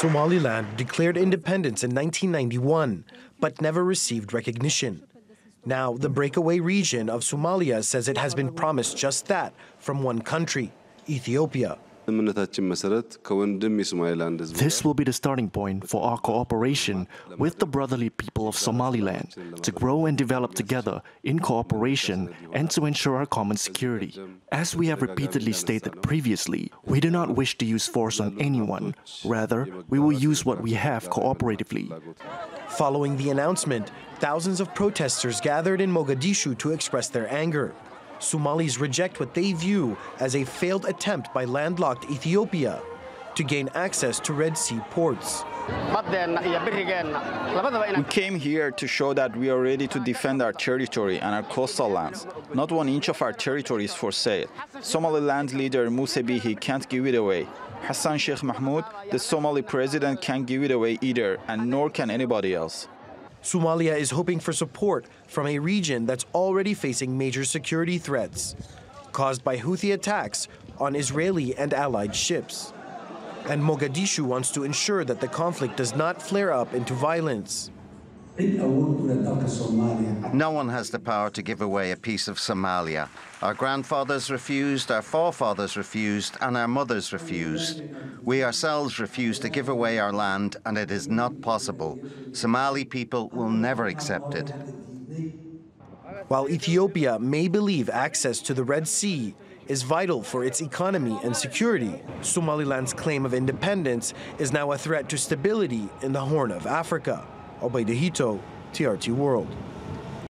Somaliland declared independence in 1991, but never received recognition. Now, the breakaway region of Somalia says it has been promised just that from one country, Ethiopia. This will be the starting point for our cooperation with the brotherly people of Somaliland to grow and develop together in cooperation and to ensure our common security. As we have repeatedly stated previously, we do not wish to use force on anyone. Rather, we will use what we have cooperatively. Following the announcement, thousands of protesters gathered in Mogadishu to express their anger. Somalis reject what they view as a failed attempt by landlocked Ethiopia to gain access to Red Sea ports. We came here to show that we are ready to defend our territory and our coastal lands. Not one inch of our territory is for sale. Somaliland leader Muse Bihi can't give it away. Hassan Sheikh Mohamud, the Somali president, can't give it away either, and nor can anybody else. Somalia is hoping for support from a region that's already facing major security threats caused by Houthi attacks on Israeli and allied ships. And Mogadishu wants to ensure that the conflict does not flare up into violence. No one has the power to give away a piece of Somalia. Our grandfathers refused, our forefathers refused, and our mothers refused. We ourselves refused to give away our land, and it is not possible. Somali people will never accept it. While Ethiopia may believe access to the Red Sea is vital for its economy and security, Somaliland's claim of independence is now a threat to stability in the Horn of Africa. Obaida Hitto, TRT World.